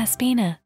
Aspina.